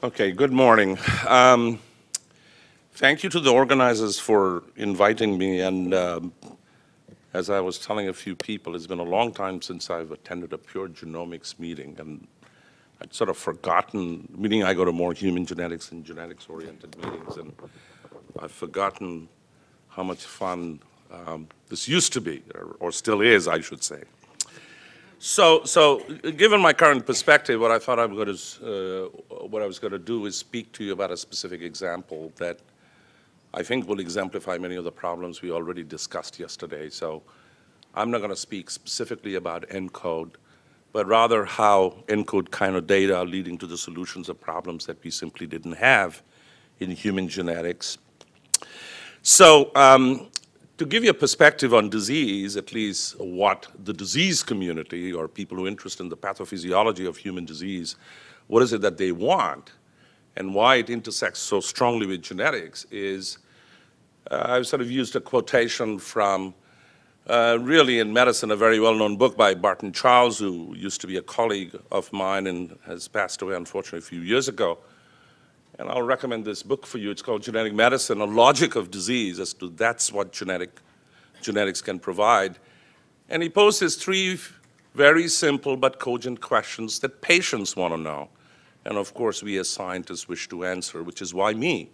Okay, good morning. Um, thank you to the organizers for inviting me. And um, as I was telling a few people, it's been a long time since I've attended a pure genomics meeting. And I'd sort of forgotten, meaning I go to more human genetics and genetics-oriented meetings, and I've forgotten how much fun um, this used to be, or, or still is, I should say. So, so given my current perspective, what I thought I was going to, uh, what I was going to do is speak to you about a specific example that I think will exemplify many of the problems we already discussed yesterday. So I'm not going to speak specifically about ENCODE, but rather how ENCODE kind of data are leading to the solutions of problems that we simply didn't have in human genetics. So um, to give you a perspective on disease, at least what the disease community or people who are interested in the pathophysiology of human disease, what is it that they want and why it intersects so strongly with genetics is uh, I've sort of used a quotation from uh, really in medicine, a very well-known book by Barton Childs, who used to be a colleague of mine and has passed away, unfortunately, a few years ago. And I'll recommend this book for you. It's called Genetic Medicine, A Logic of Disease, as to that's what genetic, genetics can provide. And he poses three very simple but cogent questions that patients want to know. And of course, we as scientists wish to answer, which is why me?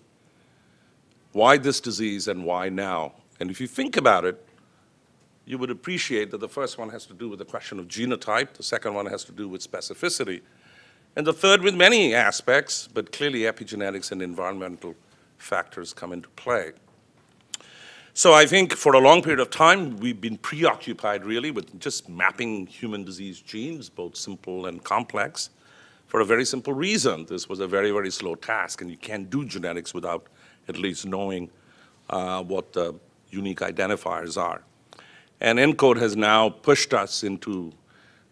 Why this disease and why now? And if you think about it, you would appreciate that the first one has to do with the question of genotype, the second one has to do with specificity, and the third with many aspects, but clearly epigenetics and environmental factors come into play. So I think for a long period of time, we've been preoccupied really with just mapping human disease genes, both simple and complex, for a very simple reason. This was a very, very slow task, and you can't do genetics without at least knowing uh, what the unique identifiers are. And ENCODE has now pushed us into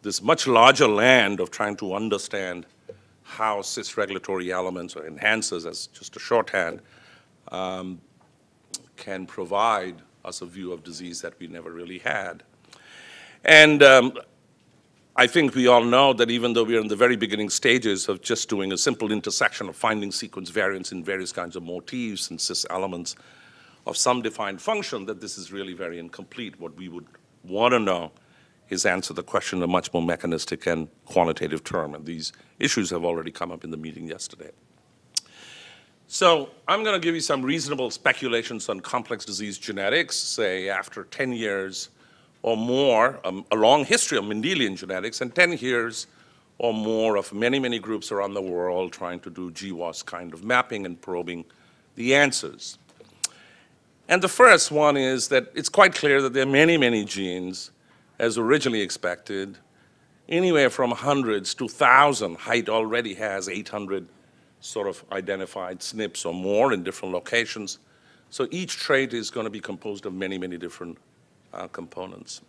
this much larger land of trying to understand how cis regulatory elements or enhancers, as just a shorthand, um, can provide us a view of disease that we never really had. And um, I think we all know that even though we're in the very beginning stages of just doing a simple intersection of finding sequence variants in various kinds of motifs and cis elements of some defined function, that this is really very incomplete. What we would want to know is answer the question in a much more mechanistic and quantitative term. And these issues have already come up in the meeting yesterday. So I'm going to give you some reasonable speculations on complex disease genetics, say after 10 years or more, um, a long history of Mendelian genetics, and 10 years or more of many, many groups around the world trying to do GWAS kind of mapping and probing the answers. And the first one is that it's quite clear that there are many, many genes as originally expected, anywhere from hundreds to thousand. Height already has 800 sort of identified SNPs or more in different locations. So each trait is going to be composed of many, many different uh, components.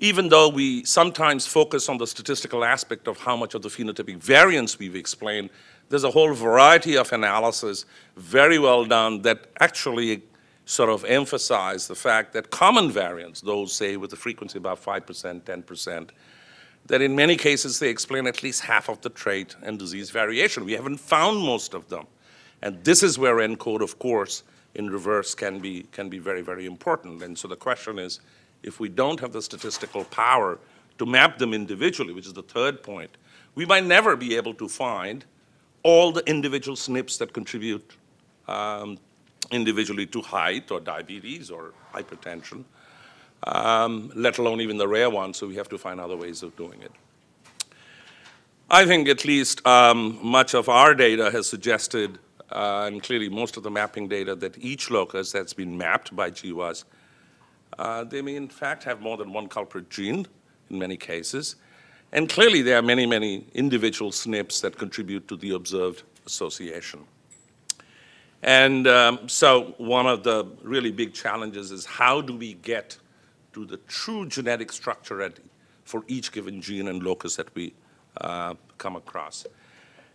Even though we sometimes focus on the statistical aspect of how much of the phenotypic variance we've explained, there's a whole variety of analysis, very well done, that actually sort of emphasize the fact that common variants, those say with a frequency about 5%, 10%, that in many cases they explain at least half of the trait and disease variation. We haven't found most of them. And this is where ENCODE, of course, in reverse can be, can be very, very important. And so the question is, if we don't have the statistical power to map them individually, which is the third point, we might never be able to find all the individual SNPs that contribute um, individually to height or diabetes or hypertension, um, let alone even the rare ones, so we have to find other ways of doing it. I think at least um, much of our data has suggested, uh, and clearly most of the mapping data, that each locus that's been mapped by GWAS, uh, they may in fact have more than one culprit gene in many cases. And clearly there are many, many individual SNPs that contribute to the observed association. And um, so one of the really big challenges is how do we get to the true genetic structure for each given gene and locus that we uh, come across.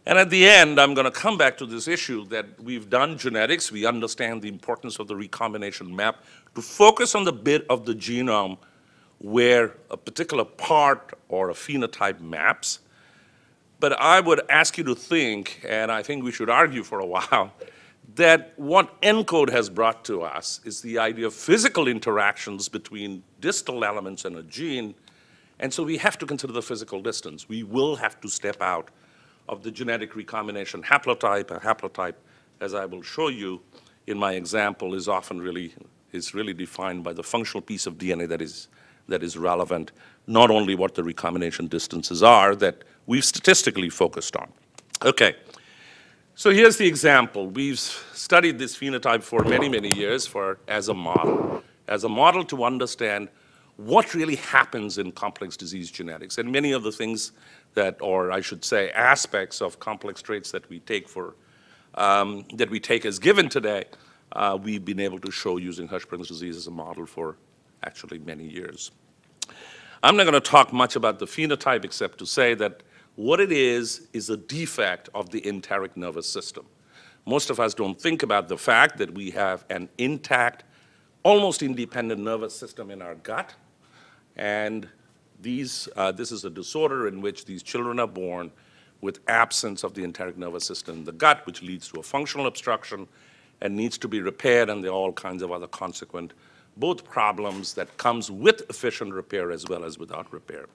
And at the end, I'm going to come back to this issue that we've done genetics, we understand the importance of the recombination map to focus on the bit of the genome where a particular part or a phenotype maps, But I would ask you to think, and I think we should argue for a while, that what ENCODE has brought to us is the idea of physical interactions between distal elements in a gene, and so we have to consider the physical distance. We will have to step out of the genetic recombination haplotype. A haplotype, as I will show you in my example, is often really, is really defined by the functional piece of DNA that is, that is relevant, not only what the recombination distances are that we've statistically focused on. Okay, so here's the example. We've studied this phenotype for many, many years for, as a model, as a model to understand what really happens in complex disease genetics. And many of the things that, or I should say, aspects of complex traits that we take for, um, that we take as given today, uh, we've been able to show using Hirschsprung's disease as a model for actually many years. I'm not going to talk much about the phenotype except to say that what it is is a defect of the enteric nervous system. Most of us don't think about the fact that we have an intact, almost independent nervous system in our gut, and these, uh, this is a disorder in which these children are born with absence of the enteric nervous system in the gut, which leads to a functional obstruction and needs to be repaired, and there are all kinds of other consequent both problems that comes with efficient repair as well as without repair.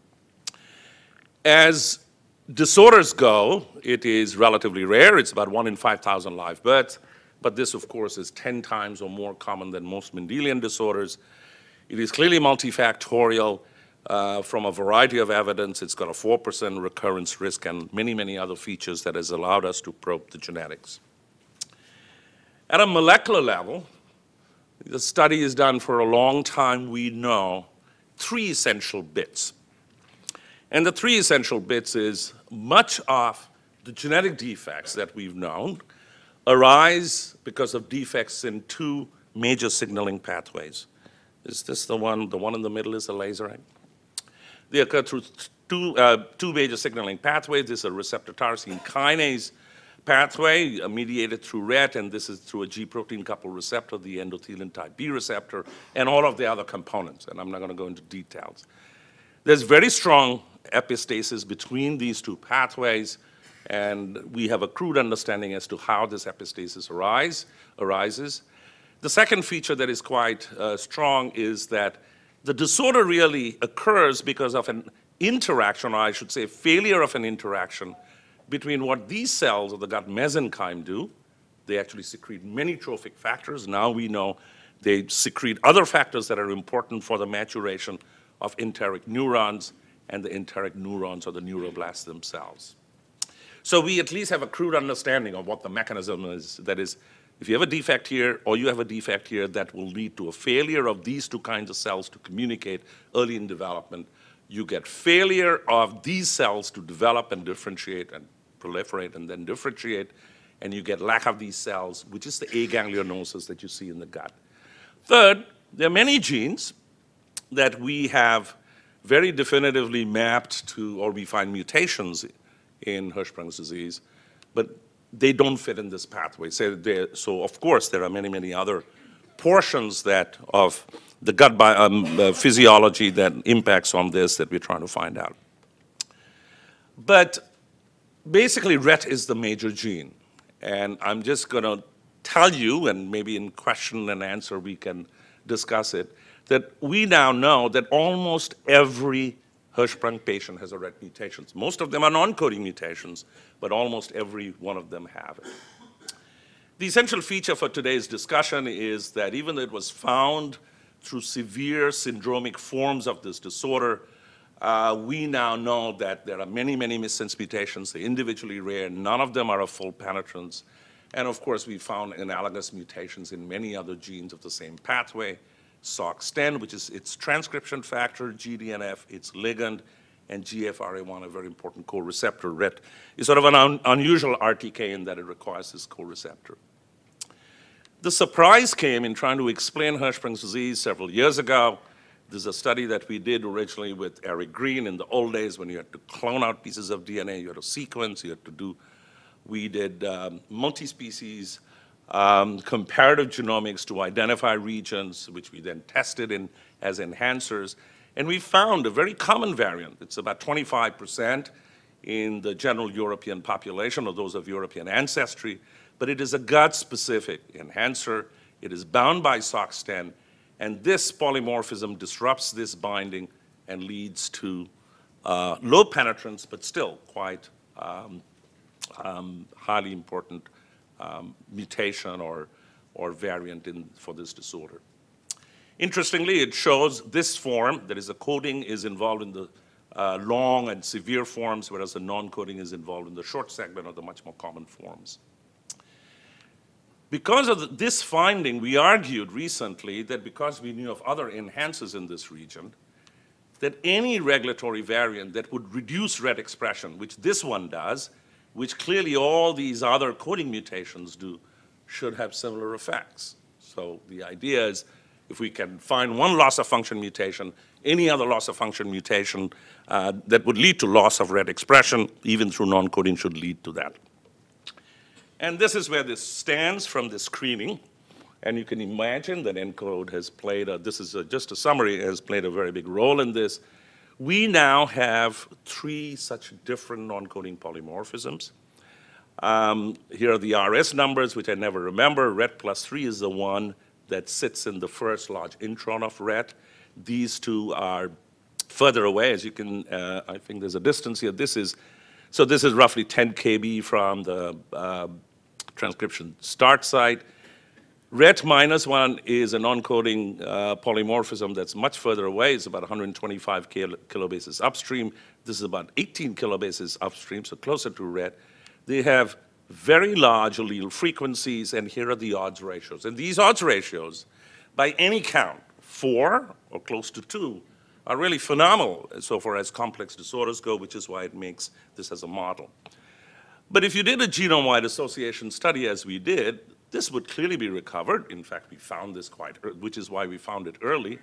As disorders go, it is relatively rare. It's about one in 5,000 live births, but this, of course, is 10 times or more common than most Mendelian disorders. It is clearly multifactorial uh, from a variety of evidence. It's got a 4% recurrence risk and many, many other features that has allowed us to probe the genetics. At a molecular level, the study is done for a long time. We know three essential bits. And the three essential bits is much of the genetic defects that we've known arise because of defects in two major signaling pathways. Is this the one? The one in the middle is the laser egg. They occur through two, uh, two major signaling pathways. This is a receptor tyrosine kinase pathway mediated through RET, and this is through a G protein coupled receptor, the endothelin type B receptor, and all of the other components. And I'm not going to go into details. There's very strong epistasis between these two pathways, and we have a crude understanding as to how this epistasis arise, arises. The second feature that is quite uh, strong is that the disorder really occurs because of an interaction, or I should say failure of an interaction, between what these cells of the gut mesenchyme do. They actually secrete many trophic factors. Now we know they secrete other factors that are important for the maturation of enteric neurons, and the enteric neurons or the neuroblasts themselves. So we at least have a crude understanding of what the mechanism is. That is, if you have a defect here or you have a defect here, that will lead to a failure of these two kinds of cells to communicate early in development. You get failure of these cells to develop and differentiate and proliferate and then differentiate, and you get lack of these cells, which is the aganglionosis that you see in the gut. Third, there are many genes that we have very definitively mapped to, or we find mutations in Hirschsprung's disease, but they don't fit in this pathway. So, so of course, there are many, many other portions that of the gut um, uh, physiology that impacts on this that we're trying to find out. But basically, RET is the major gene. And I'm just going to tell you, and maybe in question and answer we can discuss it, that we now know that almost every Hirschsprung patient has a RET mutations. Most of them are non-coding mutations, but almost every one of them have it. The essential feature for today's discussion is that even though it was found through severe syndromic forms of this disorder, uh, we now know that there are many, many missense mutations. They're individually rare. None of them are of full penetrance. And of course, we found analogous mutations in many other genes of the same pathway. SOX10, which is its transcription factor, GDNF, its ligand, and GFRA1, a very important co-receptor. RET is sort of an un unusual RTK in that it requires this co-receptor. The surprise came in trying to explain Hirschsprung's disease several years ago. There's a study that we did originally with Eric Green in the old days when you had to clone out pieces of DNA, you had to sequence, you had to do, we did um, multi-species um, comparative genomics to identify regions, which we then tested in, as enhancers. And we found a very common variant. It's about 25% in the general European population or those of European ancestry, but it is a gut-specific enhancer. It is bound by SOX10, and this polymorphism disrupts this binding and leads to uh, low penetrance, but still quite um, um, highly important um, mutation or, or variant in, for this disorder. Interestingly, it shows this form, that is, the coding is involved in the uh, long and severe forms, whereas the non-coding is involved in the short segment or the much more common forms. Because of this finding, we argued recently that because we knew of other enhancers in this region, that any regulatory variant that would reduce RET expression, which this one does, which clearly all these other coding mutations do, should have similar effects. So the idea is if we can find one loss of function mutation, any other loss of function mutation uh, that would lead to loss of RET expression, even through non-coding, should lead to that. And this is where this stands from the screening. And you can imagine that ENCODE has played, a, this is a, just a summary, has played a very big role in this. We now have three such different non-coding polymorphisms. Um, here are the RS numbers, which I never remember. RET plus 3 is the one that sits in the first large intron of RET. These two are further away, as you can, uh, I think there's a distance here. This is, so this is roughly 10 kb from the uh, transcription start site. RET minus one is a non-coding uh, polymorphism that's much further away. It's about 125 kil kilobases upstream. This is about 18 kilobases upstream, so closer to RET. They have very large allele frequencies, and here are the odds ratios. And these odds ratios, by any count, four or close to two, are really phenomenal so far as complex disorders go, which is why it makes this as a model. But if you did a genome-wide association study as we did, this would clearly be recovered. In fact, we found this quite, which is why we found it early.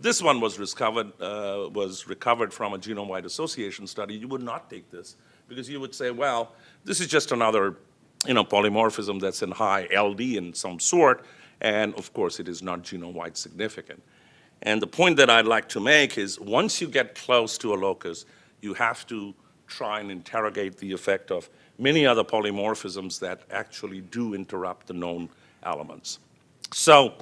This one was discovered, uh, was recovered from a genome-wide association study. You would not take this because you would say, well, this is just another, you know, polymorphism that's in high LD in some sort, and of course it is not genome-wide significant. And the point that I'd like to make is once you get close to a locus, you have to try and interrogate the effect of many other polymorphisms that actually do interrupt the known elements. So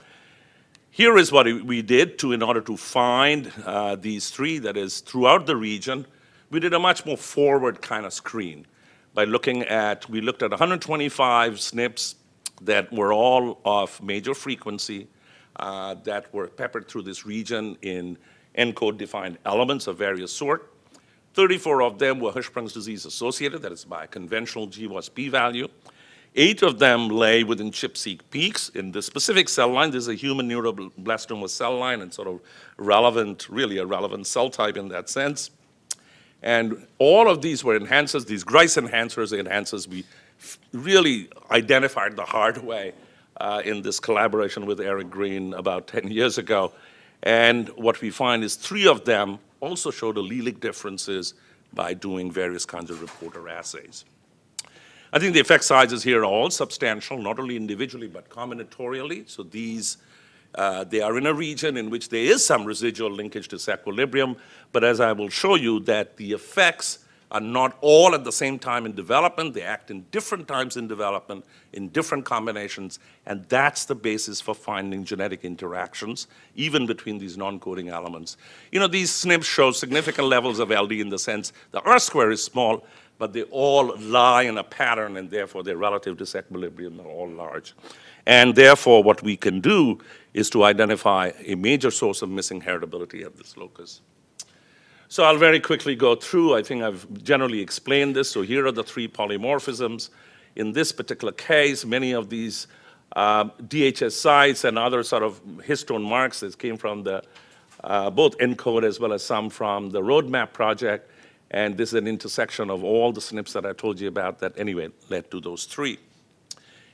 here is what we did to, in order to find uh, these three, that is throughout the region, we did a much more forward kind of screen by looking at, we looked at 125 SNPs that were all of major frequency uh, that were peppered through this region in ENCODE defined elements of various sort. 34 of them were Hirschsprung's disease associated, that is by a conventional GWAS p-value. Eight of them lay within ChIP-seq peaks. In the specific cell line, This is a human neuroblastoma cell line and sort of relevant, really a relevant cell type in that sense. And all of these were enhancers, these GRICE enhancers, the enhancers we really identified the hard way uh, in this collaboration with Eric Green about 10 years ago. And what we find is three of them also showed allelic differences by doing various kinds of reporter assays. I think the effect sizes here are all substantial, not only individually but combinatorially. So these, uh, they are in a region in which there is some residual linkage disequilibrium, but as I will show you that the effects are not all at the same time in development. They act in different times in development, in different combinations, and that's the basis for finding genetic interactions, even between these non-coding elements. You know, these SNPs show significant levels of LD in the sense the R square is small, but they all lie in a pattern, and therefore their relative disequilibrium are all large. And therefore, what we can do is to identify a major source of missing heritability at this locus. So I'll very quickly go through. I think I've generally explained this. So here are the three polymorphisms. In this particular case, many of these uh, DHS sites and other sort of histone marks that came from the uh, both ENCODE as well as some from the roadmap project. And this is an intersection of all the SNPs that I told you about that anyway led to those three.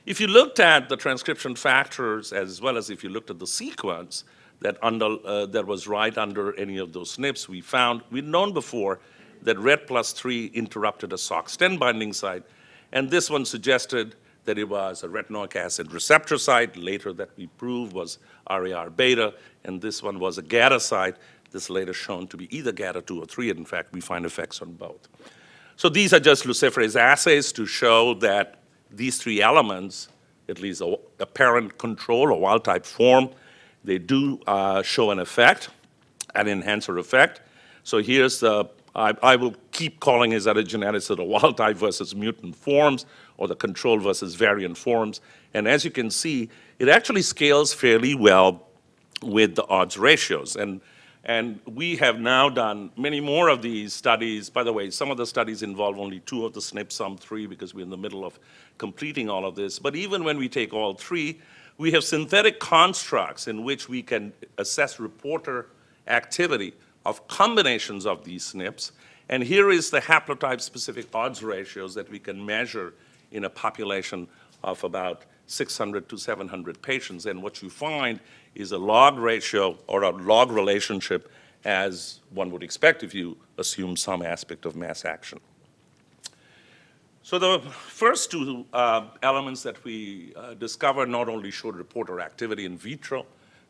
If you looked at the transcription factors as well as if you looked at the sequence, that, under, uh, that was right under any of those SNPs. We found, we'd known before that RET plus 3 interrupted a SOX10 binding site, and this one suggested that it was a retinoic acid receptor site. Later that we proved was RAR beta, and this one was a GATA site. This later shown to be either GATA2 or 3, and in fact we find effects on both. So these are just luciferase assays to show that these three elements, at least a apparent control or wild-type form, they do uh, show an effect, an enhancer effect. So here's the, I, I will keep calling his genetics of the wild-type versus mutant forms, or the control versus variant forms. And as you can see, it actually scales fairly well with the odds ratios. And and we have now done many more of these studies. By the way, some of the studies involve only two of the SNPs, some three, because we're in the middle of completing all of this. But even when we take all three, we have synthetic constructs in which we can assess reporter activity of combinations of these SNPs. And here is the haplotype-specific odds ratios that we can measure in a population of about 600 to 700 patients. And what you find is a log ratio or a log relationship as one would expect if you assume some aspect of mass action. So the first two uh, elements that we uh, discovered not only showed reporter activity in vitro,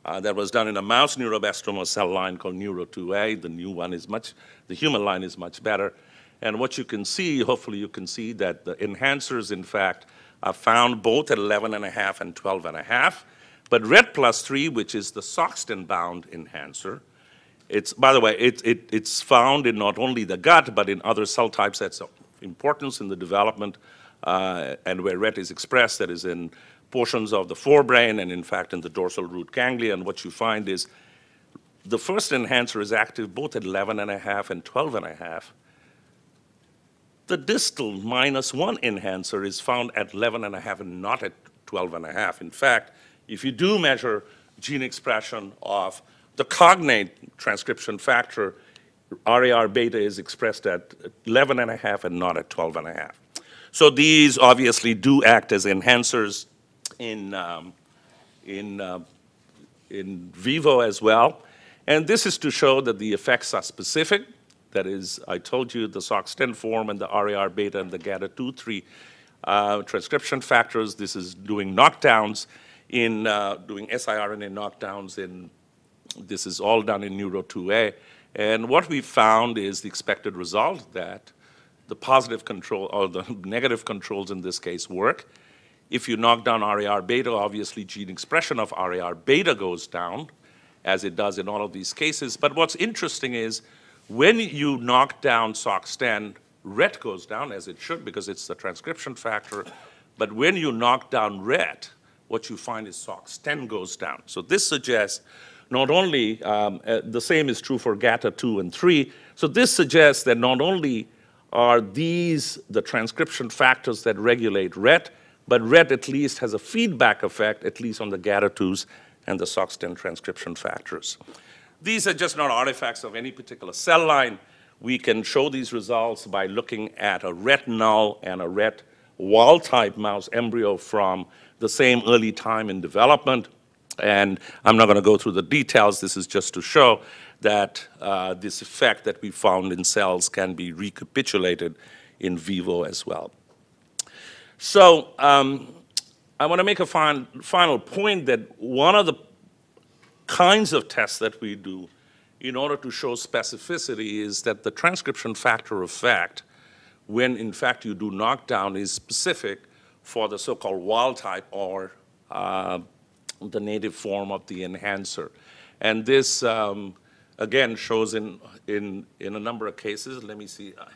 uh, that was done in a mouse neuroblastoma cell line called Neuro2A. The new one is much, the human line is much better. And what you can see, hopefully you can see that the enhancers, in fact, are found both at 11 and a half and 12 and a half. But RET plus 3, which is the SOX10-bound enhancer, it's, by the way, it, it, it's found in not only the gut, but in other cell types that's of importance in the development uh, and where RET is expressed, that is in portions of the forebrain and in fact in the dorsal root ganglia. And what you find is the first enhancer is active both at 11 and a half and 12 and a half. The distal minus one enhancer is found at 11 and a half and not at 12 and a half. In fact, if you do measure gene expression of the cognate transcription factor, RAR beta is expressed at 11 and a half and not at 12 and a half. So these obviously do act as enhancers in, um, in, uh, in vivo as well. And this is to show that the effects are specific. That is, I told you the SOX10 form and the RAR beta and the GATA2, 3 uh, transcription factors. This is doing knockdowns in uh, doing siRNA knockdowns in, this is all done in Neuro2A. And what we found is the expected result that the positive control, or the negative controls in this case work. If you knock down RAR beta, obviously gene expression of RAR beta goes down, as it does in all of these cases. But what's interesting is when you knock down SOX10, RET goes down, as it should, because it's the transcription factor. But when you knock down RET, what you find is SOX10 goes down. So this suggests not only, um, uh, the same is true for GATA2 and 3, so this suggests that not only are these the transcription factors that regulate RET, but RET at least has a feedback effect, at least on the GATA2s and the SOX10 transcription factors. These are just not artifacts of any particular cell line. We can show these results by looking at a RET null and a RET wild-type mouse embryo from the same early time in development. And I'm not going to go through the details. This is just to show that uh, this effect that we found in cells can be recapitulated in vivo as well. So um, I want to make a fin final point that one of the kinds of tests that we do in order to show specificity is that the transcription factor effect, when in fact you do knockdown, is specific for the so-called wild type or uh, the native form of the enhancer. And this, um, again, shows in, in, in a number of cases. Let me see. I,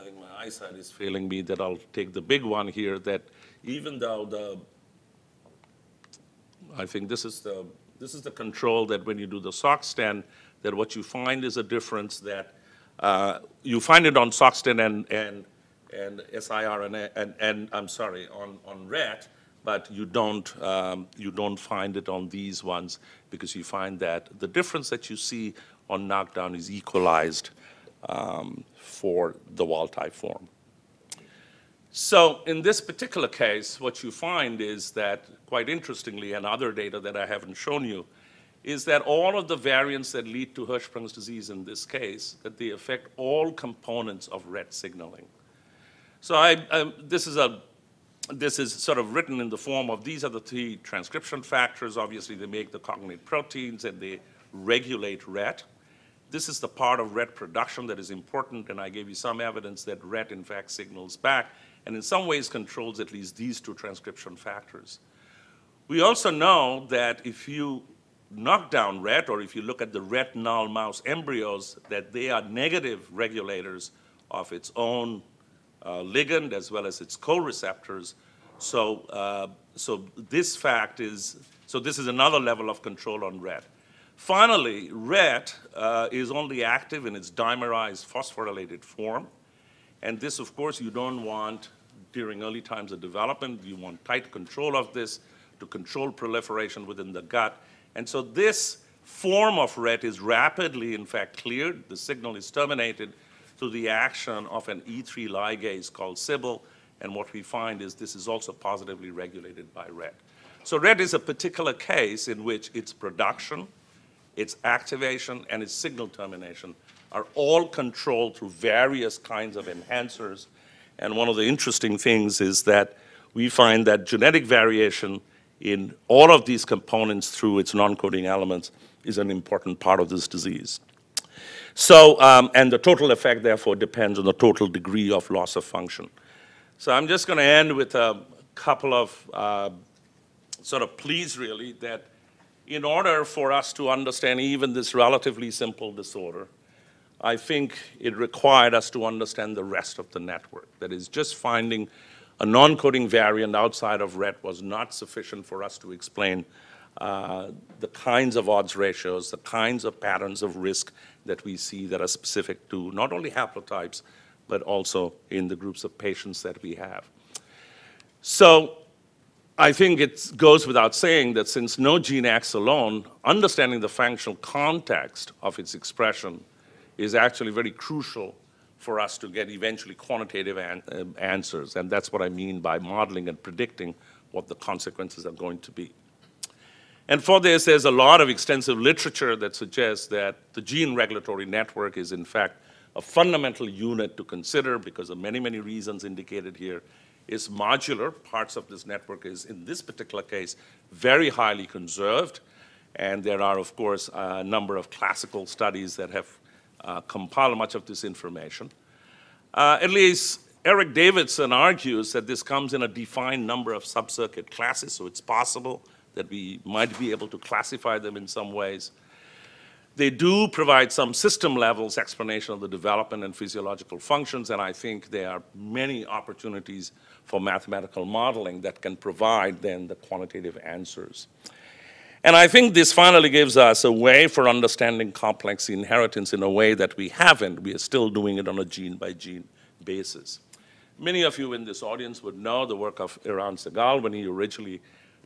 I think my eyesight is failing me that I'll take the big one here that even though the, I think this is the, this is the control that when you do the SOX10, that what you find is a difference that uh, you find it on SOX10 and, and and siRNA, and, and I'm sorry, on, on RET, but you don't, um, you don't find it on these ones because you find that the difference that you see on knockdown is equalized um, for the wild type form. So in this particular case, what you find is that, quite interestingly, and other data that I haven't shown you, is that all of the variants that lead to Hirschsprung's disease in this case, that they affect all components of RET signaling. So I, this is a this is sort of written in the form of these are the three transcription factors. Obviously, they make the cognate proteins and they regulate RET. This is the part of RET production that is important, and I gave you some evidence that RET in fact signals back, and in some ways controls at least these two transcription factors. We also know that if you knock down RET, or if you look at the RET null mouse embryos, that they are negative regulators of its own ligand as well as its co-receptors. So, uh, so this fact is, so this is another level of control on RET. Finally, RET uh, is only active in its dimerized phosphorylated form. And this, of course, you don't want during early times of development. You want tight control of this to control proliferation within the gut. And so this form of RET is rapidly, in fact, cleared. The signal is terminated through the action of an E3 ligase called Cbl. And what we find is this is also positively regulated by RET. So RET is a particular case in which its production, its activation, and its signal termination are all controlled through various kinds of enhancers. And one of the interesting things is that we find that genetic variation in all of these components through its non-coding elements is an important part of this disease. So, um, and the total effect, therefore, depends on the total degree of loss of function. So I'm just going to end with a couple of uh, sort of pleas, really, that in order for us to understand even this relatively simple disorder, I think it required us to understand the rest of the network. That is, just finding a non-coding variant outside of RET was not sufficient for us to explain uh, the kinds of odds ratios, the kinds of patterns of risk that we see that are specific to not only haplotypes, but also in the groups of patients that we have. So I think it goes without saying that since no gene acts alone, understanding the functional context of its expression is actually very crucial for us to get eventually quantitative an, uh, answers. And that's what I mean by modeling and predicting what the consequences are going to be. And for this, there's a lot of extensive literature that suggests that the gene regulatory network is, in fact, a fundamental unit to consider because of many, many reasons indicated here. It's modular. Parts of this network is, in this particular case, very highly conserved. And there are, of course, a number of classical studies that have uh, compile much of this information. Uh, at least Eric Davidson argues that this comes in a defined number of subcircuit classes, so it's possible that we might be able to classify them in some ways. They do provide some system levels explanation of the development and physiological functions, and I think there are many opportunities for mathematical modeling that can provide then the quantitative answers. And I think this finally gives us a way for understanding complex inheritance in a way that we haven't. We are still doing it on a gene by gene basis. Many of you in this audience would know the work of Eran Segal when he originally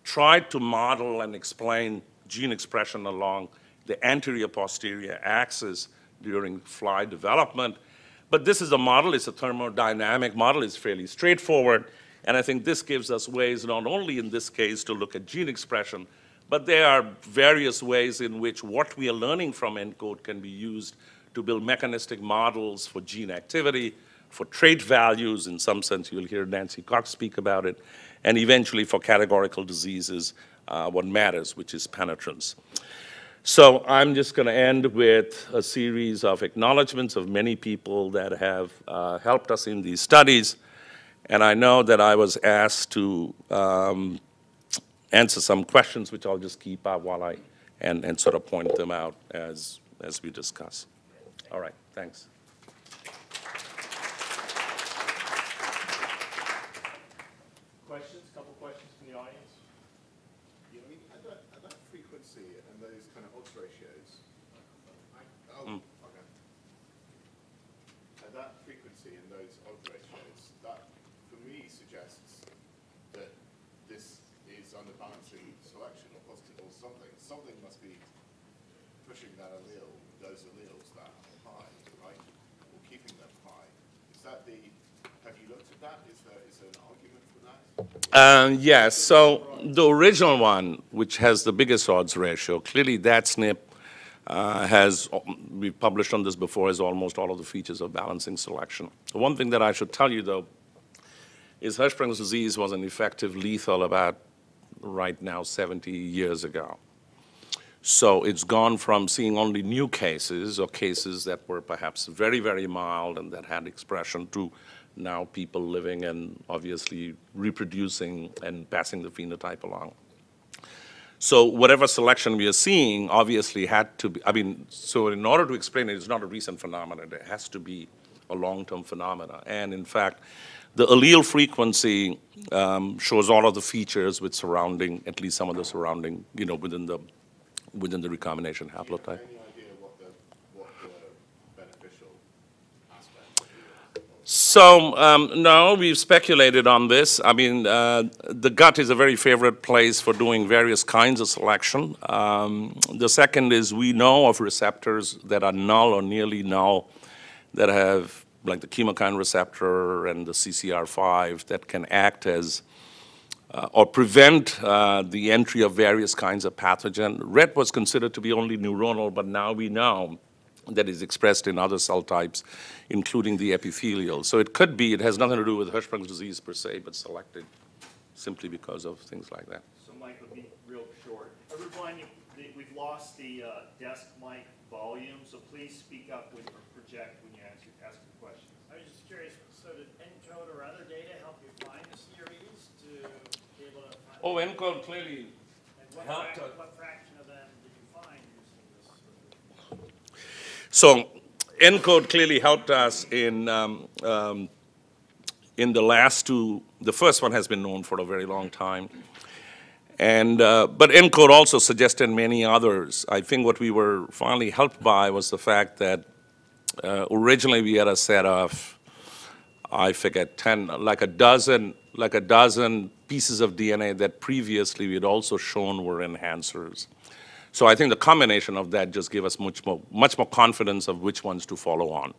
tried to model and explain gene expression along the anterior posterior axis during fly development. But this is a model, it's a thermodynamic model, it's fairly straightforward. And I think this gives us ways not only in this case to look at gene expression, but there are various ways in which what we are learning from ENCODE can be used to build mechanistic models for gene activity, for trait values, in some sense you'll hear Nancy Cox speak about it, and eventually for categorical diseases, uh, what matters, which is penetrance. So I'm just going to end with a series of acknowledgments of many people that have uh, helped us in these studies. And I know that I was asked to um, answer some questions, which I'll just keep out while I, and, and sort of point them out as, as we discuss. All right, thanks. Questions, couple questions from the audience? Yeah, I mean, at that, at that frequency and those kind of odds ratios, oh, Mm. okay. At that frequency and those odds ratios, that for me suggests that this is under balancing selection or positive or something. Something must be pushing that allele, those alleles that high, right? Or keeping them high. Is that the, have you looked at that? Is there, is there an argument for that? Um, yes, so the original one, which has the biggest odds ratio, clearly that SNP uh, has, we've published on this before, has almost all of the features of balancing selection. The one thing that I should tell you, though, is Hirschsprung's disease was an effective lethal about right now 70 years ago. So it's gone from seeing only new cases or cases that were perhaps very, very mild and that had expression to now people living and obviously reproducing and passing the phenotype along. So whatever selection we are seeing obviously had to be, I mean, so in order to explain it, it's not a recent phenomenon. It has to be a long-term phenomenon. And in fact, the allele frequency um, shows all of the features with surrounding, at least some of the surrounding, you know, within the, within the recombination haplotype. Any idea what the, what the beneficial aspect of So, um, no, we've speculated on this. I mean, uh, the gut is a very favorite place for doing various kinds of selection. Um, the second is we know of receptors that are null or nearly null that have, like the chemokine receptor and the CCR5, that can act as uh, or prevent uh, the entry of various kinds of pathogen. RET was considered to be only neuronal, but now we know that is expressed in other cell types, including the epithelial. So it could be, it has nothing to do with Hirschsprung's disease per se, but selected simply because of things like that. So Mike will be real short. Everyone, you- we've lost the uh, desk mic volume, so please speak up when, or project when you answer, ask your question. I was just curious, so did ENCODE or other data help you find the series to be able to find? Oh, ENCODE clearly And what helped frac- us. What fraction of them did you find using this? So ENCODE clearly helped us in, um, um, in the last two, the first one has been known for a very long time. And, uh, but ENCODE also suggested many others. I think what we were finally helped by was the fact that uh, originally we had a set of, I forget, 10, like a dozen, like a dozen pieces of DNA that previously we had also shown were enhancers. So I think the combination of that just gave us much more, much more confidence of which ones to follow on.